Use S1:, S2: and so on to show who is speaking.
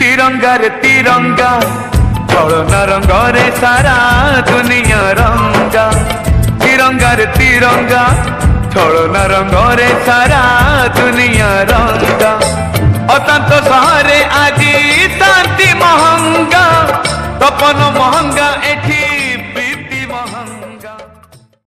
S1: তিরঙ্গার তিরঙ্গা চলনা রঙ্গরে সারা দুনিয়া রঙ্গা। তিরঙ্গার তিরঙ্গা ছলনা রঙ্গরে সারা দুনিয়া রঙ্গা। অত্যন্ত সহরে আজি শান্তি মহঙ্গা, তপন মহঙ্গা, এটি